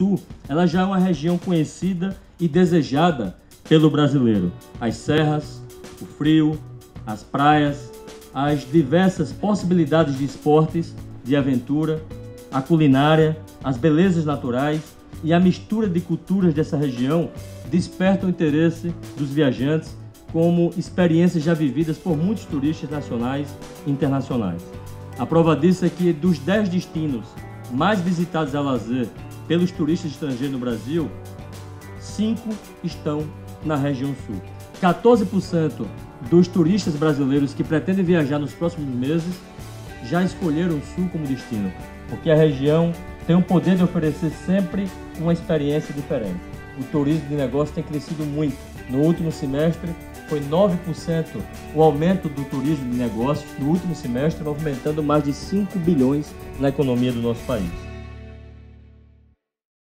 Sul, ela já é uma região conhecida e desejada pelo brasileiro. As serras, o frio, as praias, as diversas possibilidades de esportes, de aventura, a culinária, as belezas naturais e a mistura de culturas dessa região despertam o interesse dos viajantes como experiências já vividas por muitos turistas nacionais e internacionais. A prova disso é que dos 10 destinos mais visitados a lazer pelos turistas estrangeiros no Brasil, 5 estão na região sul. 14% dos turistas brasileiros que pretendem viajar nos próximos meses já escolheram o sul como destino, porque a região tem o poder de oferecer sempre uma experiência diferente. O turismo de negócio tem crescido muito. No último semestre, foi 9% o aumento do turismo de negócios no último semestre, movimentando mais de 5 bilhões na economia do nosso país.